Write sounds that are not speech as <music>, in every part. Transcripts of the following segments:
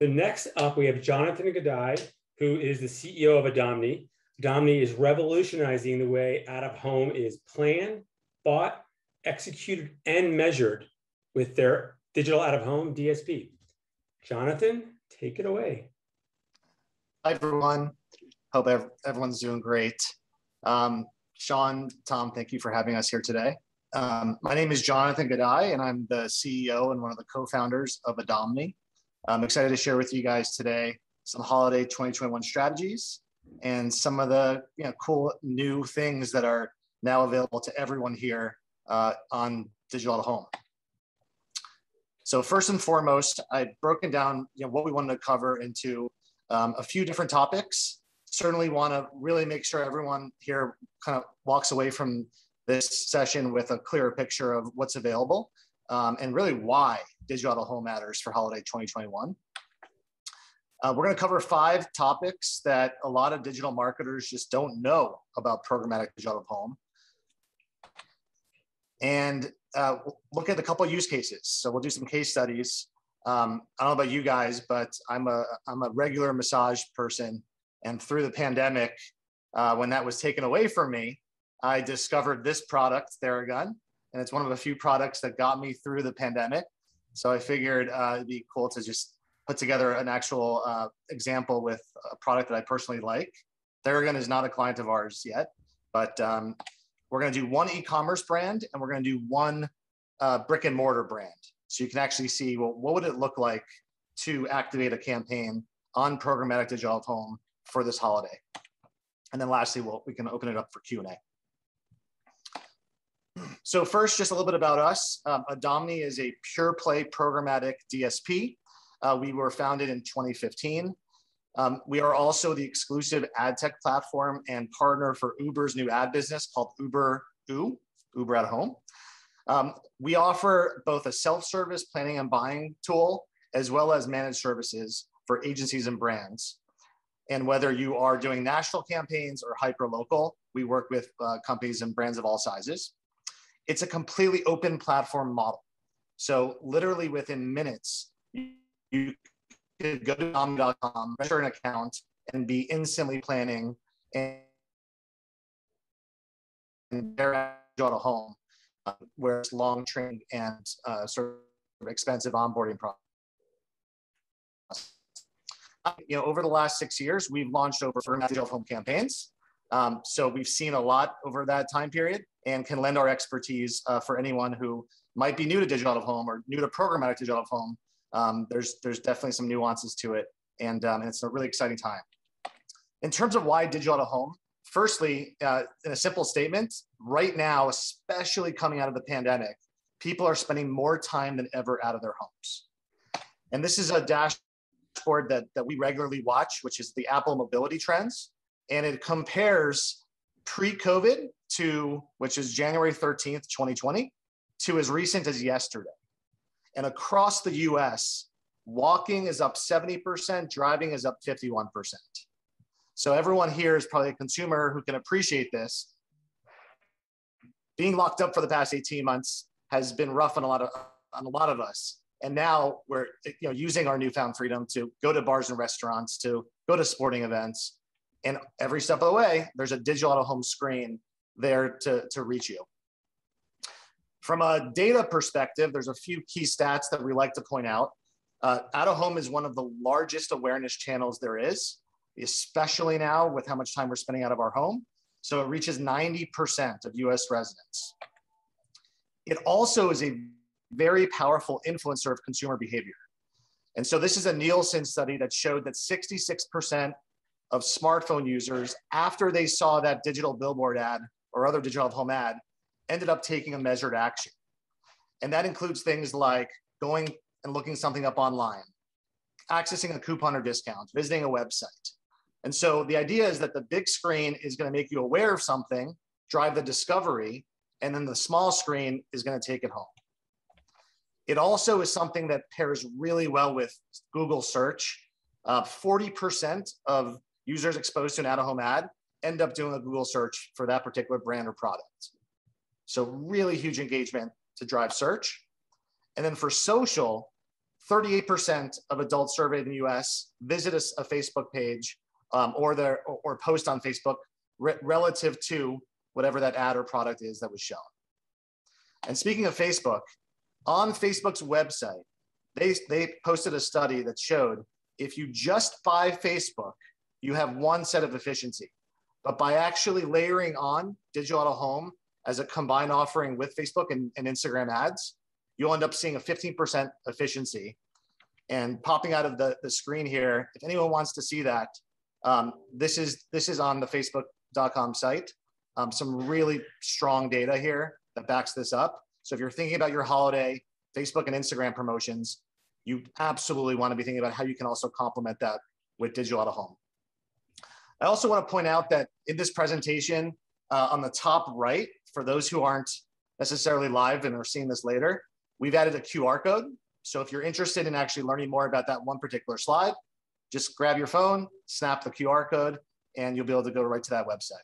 The next up, we have Jonathan Gudai, who is the CEO of Adomni. Adomni is revolutionizing the way out of home is planned, bought, executed, and measured with their digital out of home DSP. Jonathan, take it away. Hi, everyone. Hope everyone's doing great. Um, Sean, Tom, thank you for having us here today. Um, my name is Jonathan Gudai, and I'm the CEO and one of the co-founders of Adomni. I'm excited to share with you guys today some holiday 2021 strategies and some of the you know, cool new things that are now available to everyone here uh, on digital at home. So first and foremost, I've broken down you know, what we wanted to cover into um, a few different topics. Certainly want to really make sure everyone here kind of walks away from this session with a clearer picture of what's available um, and really why digital home matters for holiday 2021. Uh, we're going to cover five topics that a lot of digital marketers just don't know about programmatic digital home. And uh, look at a couple use cases. So we'll do some case studies. Um, I don't know about you guys, but I'm a, I'm a regular massage person. And through the pandemic, uh, when that was taken away from me, I discovered this product, Theragun, and it's one of the few products that got me through the pandemic. So I figured uh, it'd be cool to just put together an actual uh, example with a product that I personally like. Theragun is not a client of ours yet, but um, we're going to do one e-commerce brand and we're going to do one uh, brick and mortar brand. So you can actually see well, what would it look like to activate a campaign on programmatic digital home for this holiday. And then lastly, we'll, we can open it up for Q&A. So first, just a little bit about us. Um, Adomni is a pure play programmatic DSP. Uh, we were founded in 2015. Um, we are also the exclusive ad tech platform and partner for Uber's new ad business called Uber U, Uber at Home. Um, we offer both a self-service planning and buying tool as well as managed services for agencies and brands. And whether you are doing national campaigns or hyper local, we work with uh, companies and brands of all sizes. It's a completely open platform model. So literally within minutes, you could go to dom.com, register an account, and be instantly planning and they're at a home uh, where it's long trained and uh, sort of expensive onboarding process. You know, over the last six years, we've launched over 4 digital home campaigns. Um, so we've seen a lot over that time period and can lend our expertise uh, for anyone who might be new to digital out of home or new to programmatic digital out of home. Um, there's, there's definitely some nuances to it and, um, and it's a really exciting time. In terms of why digital out of home, firstly, uh, in a simple statement, right now, especially coming out of the pandemic, people are spending more time than ever out of their homes. And this is a dashboard that, that we regularly watch, which is the Apple mobility trends. And it compares pre-COVID to, which is January 13th, 2020, to as recent as yesterday. And across the US, walking is up 70%, driving is up 51%. So everyone here is probably a consumer who can appreciate this. Being locked up for the past 18 months has been rough on a lot of on a lot of us. And now we're you know using our newfound freedom to go to bars and restaurants, to go to sporting events, and every step of the way, there's a digital out of home screen there to, to reach you. From a data perspective, there's a few key stats that we like to point out. Uh, out of home is one of the largest awareness channels there is, especially now with how much time we're spending out of our home. So it reaches 90% of US residents. It also is a very powerful influencer of consumer behavior. And so this is a Nielsen study that showed that 66% of smartphone users after they saw that digital billboard ad or other digital home ad ended up taking a measured action. And that includes things like going and looking something up online, accessing a coupon or discount, visiting a website. And so the idea is that the big screen is going to make you aware of something, drive the discovery, and then the small screen is going to take it home. It also is something that pairs really well with Google search. 40% uh, of users exposed to an out-of-home ad end up doing a Google search for that particular brand or product. So really huge engagement to drive search. And then for social, 38% of adults surveyed in the US visit a, a Facebook page um, or, their, or, or, post on Facebook re relative to whatever that ad or product is that was shown. And speaking of Facebook, on Facebook's website, they, they posted a study that showed if you just buy Facebook, you have one set of efficiency. But by actually layering on digital out of home as a combined offering with Facebook and, and Instagram ads, you'll end up seeing a 15% efficiency. And popping out of the, the screen here, if anyone wants to see that, um, this, is, this is on the facebook.com site. Um, some really strong data here that backs this up. So if you're thinking about your holiday Facebook and Instagram promotions, you absolutely want to be thinking about how you can also complement that with digital out of home. I also want to point out that in this presentation, uh, on the top right, for those who aren't necessarily live and are seeing this later, we've added a QR code. So if you're interested in actually learning more about that one particular slide, just grab your phone, snap the QR code, and you'll be able to go right to that website.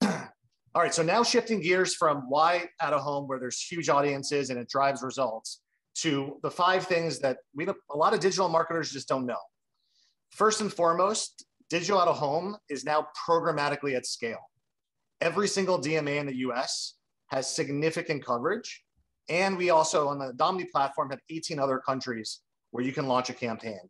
<clears throat> All right, so now shifting gears from why out of home, where there's huge audiences and it drives results, to the five things that we a lot of digital marketers just don't know. First and foremost, digital out of home is now programmatically at scale. Every single DMA in the US has significant coverage. And we also, on the Adomni platform, have 18 other countries where you can launch a campaign.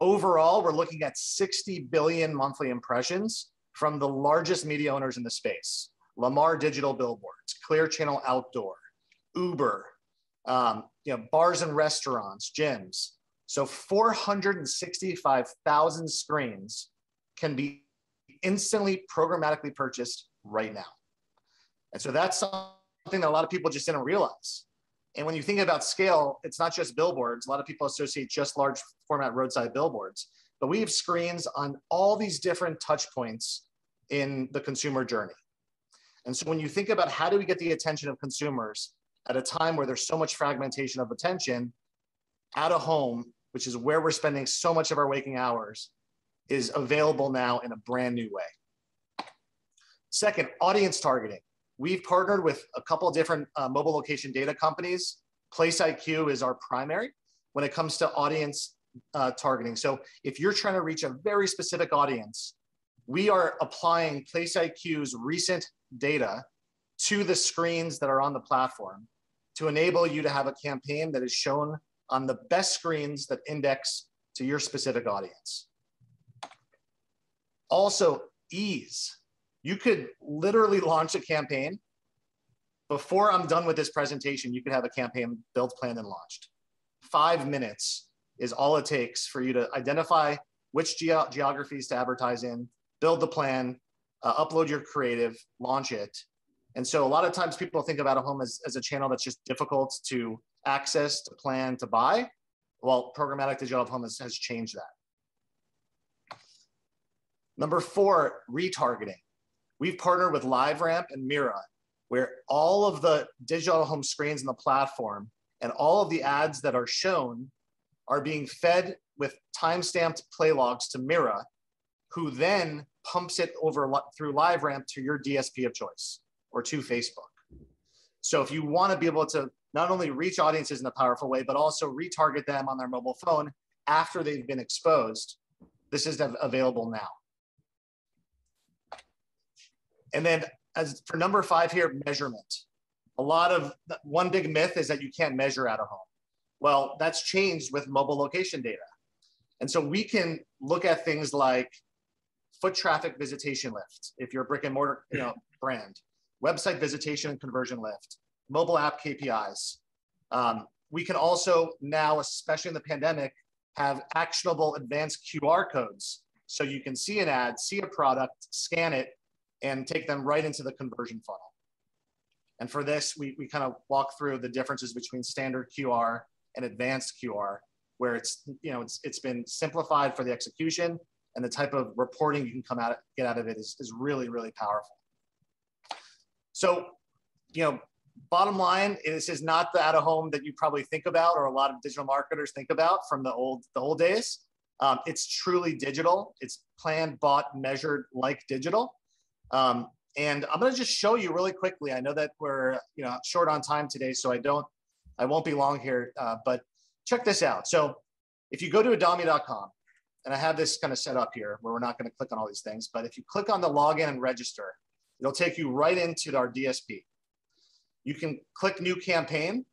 Overall, we're looking at 60 billion monthly impressions from the largest media owners in the space Lamar Digital Billboards, Clear Channel Outdoor, Uber, um, you know, bars and restaurants, gyms, so 465,000 screens can be instantly programmatically purchased right now. And so that's something that a lot of people just didn't realize. And when you think about scale, it's not just billboards. A lot of people associate just large format roadside billboards, but we have screens on all these different touch points in the consumer journey. And so when you think about how do we get the attention of consumers at a time where there's so much fragmentation of attention, out of home which is where we're spending so much of our waking hours, is available now in a brand new way. Second, audience targeting. We've partnered with a couple different uh, mobile location data companies. PlaceIQ is our primary when it comes to audience uh, targeting. So if you're trying to reach a very specific audience, we are applying PlaceIQ's recent data to the screens that are on the platform to enable you to have a campaign that is shown on the best screens that index to your specific audience. Also, ease. You could literally launch a campaign. Before I'm done with this presentation, you could have a campaign built, planned, and launched. Five minutes is all it takes for you to identify which ge geographies to advertise in, build the plan, uh, upload your creative, launch it. And so a lot of times people think about a home as, as a channel that's just difficult to access to plan to buy. Well, programmatic digital home has, has changed that. Number four, retargeting. We've partnered with LiveRamp and Mira, where all of the digital home screens in the platform and all of the ads that are shown are being fed with time-stamped play logs to Mira, who then pumps it over through LiveRamp to your DSP of choice or to Facebook. So if you want to be able to not only reach audiences in a powerful way, but also retarget them on their mobile phone after they've been exposed. This is available now. And then as for number five here, measurement. A lot of one big myth is that you can't measure out of home. Well, that's changed with mobile location data. And so we can look at things like foot traffic visitation lift, if you're a brick and mortar you know, brand, website visitation and conversion lift, mobile app KPIs. Um, we can also now, especially in the pandemic, have actionable advanced QR codes. So you can see an ad, see a product, scan it, and take them right into the conversion funnel. And for this, we, we kind of walk through the differences between standard QR and advanced QR, where it's, you know, it's, it's been simplified for the execution and the type of reporting you can come out, get out of it is, is really, really powerful. So, you know, bottom line, this is not the out of home that you probably think about or a lot of digital marketers think about from the old the old days. Um, it's truly digital. It's planned, bought, measured like digital. Um, and I'm going to just show you really quickly. I know that we're you know short on time today, so I don't I won't be long here, uh, but check this out. So if you go to adomni.com, and I have this kind of set up here where we're not going to click on all these things, but if you click on the login and register, it'll take you right into our DSP. You can click new campaign,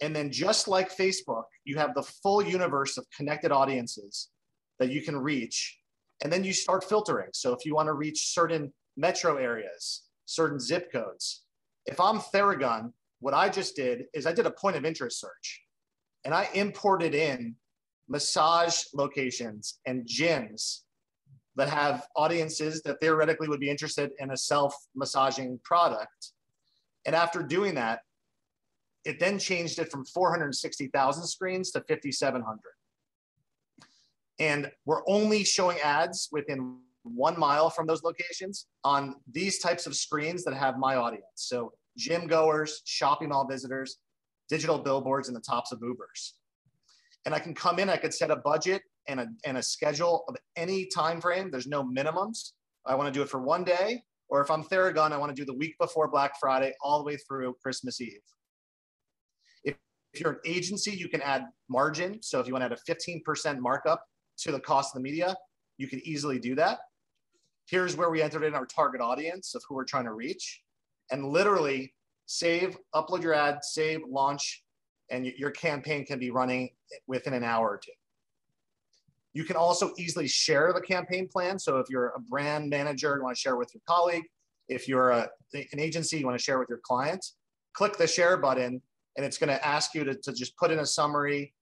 and then just like Facebook, you have the full universe of connected audiences that you can reach. And then you start filtering. So if you want to reach certain metro areas, certain zip codes, if I'm Theragun, what I just did is I did a point of interest search and I imported in massage locations and gyms that have audiences that theoretically would be interested in a self massaging product. And after doing that, it then changed it from 460,000 screens to 5,700. And we're only showing ads within one mile from those locations on these types of screens that have my audience. So gym goers, shopping mall visitors, digital billboards, and the tops of Ubers. And I can come in, I could set a budget and a, and a schedule of any time frame. There's no minimums. I want to do it for one day, or if I'm Theragun, I want to do the week before Black Friday all the way through Christmas Eve. If, if you're an agency, you can add margin. So if you want to add a 15% markup to the cost of the media, you can easily do that. Here's where we entered in our target audience of who we're trying to reach. And literally save, upload your ad, save, launch, and your campaign can be running within an hour or two. You can also easily share the campaign plan. So if you're a brand manager, you want to share with your colleague. If you're a, an agency, you want to share with your client, click the share button and it's going to ask you to, to just put in a summary,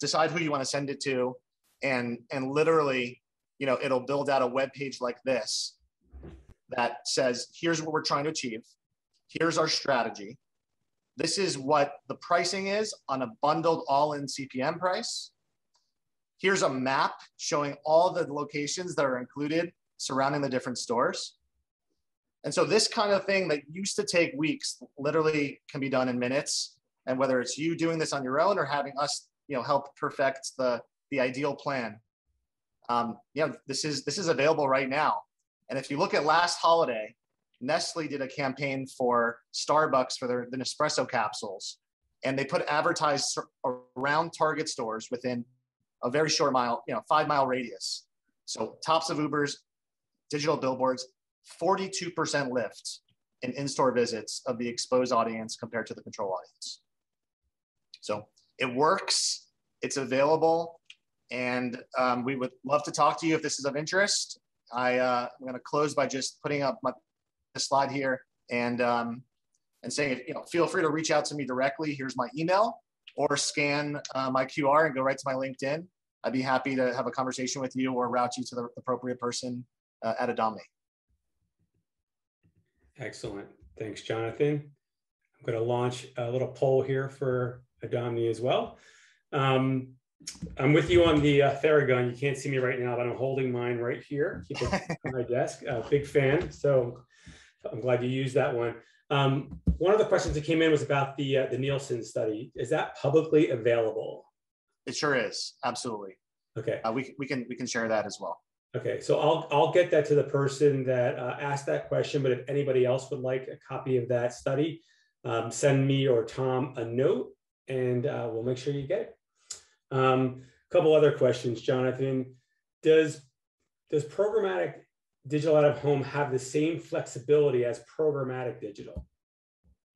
decide who you want to send it to, and, and literally, you know, it'll build out a web page like this that says, here's what we're trying to achieve. Here's our strategy. This is what the pricing is on a bundled all-in CPM price. Here's a map showing all the locations that are included surrounding the different stores. And so this kind of thing that used to take weeks literally can be done in minutes. And whether it's you doing this on your own or having us, you know, help perfect the, the ideal plan. Um, yeah, this is this is available right now. And if you look at last holiday, Nestle did a campaign for Starbucks for their the Nespresso capsules, and they put advertised around Target stores within a very short mile, you know, five mile radius. So tops of Ubers, digital billboards, 42% lift in in-store visits of the exposed audience compared to the control audience. So it works, it's available, and um, we would love to talk to you if this is of interest. I, uh, I'm gonna close by just putting up my the slide here and um, and saying, you know, feel free to reach out to me directly. Here's my email or scan uh, my QR and go right to my LinkedIn. I'd be happy to have a conversation with you or route you to the appropriate person uh, at Adomni. Excellent. Thanks, Jonathan. I'm going to launch a little poll here for Adomni as well. Um, I'm with you on the uh, Theragun. You can't see me right now, but I'm holding mine right here. Keep it <laughs> on my desk. Uh, big fan. So I'm glad you used that one. Um, one of the questions that came in was about the uh, the Nielsen study. Is that publicly available? It sure is. Absolutely. Okay. Uh, we, we can we can share that as well. Okay, so I'll I'll get that to the person that uh, asked that question. But if anybody else would like a copy of that study, um, send me or Tom a note, and uh, we'll make sure you get it. Um, a couple other questions, Jonathan. Does does programmatic digital out of home have the same flexibility as programmatic digital?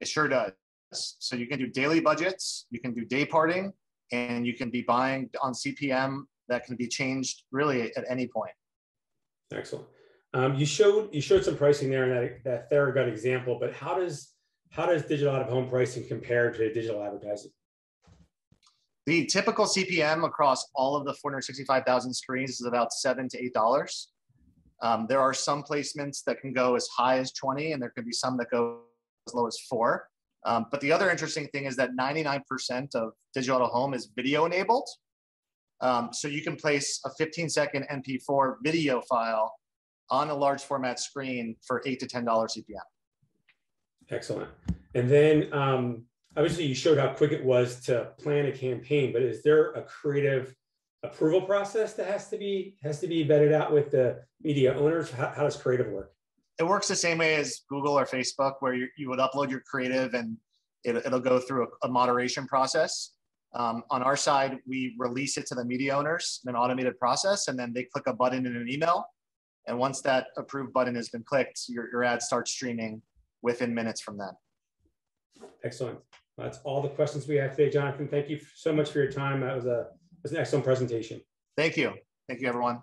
It sure does. So you can do daily budgets, you can do day parting, and you can be buying on CPM that can be changed really at any point. Excellent. Um, you showed you showed some pricing there in that that Theragun example, but how does how does digital out of home pricing compare to digital advertising? The typical CPM across all of the 465,000 screens is about seven to eight dollars. Um, there are some placements that can go as high as 20, and there can be some that go as low as four. Um, but the other interesting thing is that 99% of digital home is video enabled. Um, so you can place a 15 second MP4 video file on a large format screen for eight to $10 CPM. Excellent. And then um, obviously you showed how quick it was to plan a campaign, but is there a creative approval process that has to be has to be vetted out with the media owners? How, how does creative work? It works the same way as Google or Facebook, where you, you would upload your creative and it, will go through a, a moderation process. Um, on our side, we release it to the media owners in an automated process, and then they click a button in an email. And once that approved button has been clicked, your, your ad starts streaming within minutes from then. Excellent. That's all the questions we have today, Jonathan. Thank you so much for your time. That was a was an excellent presentation. Thank you. Thank you, everyone.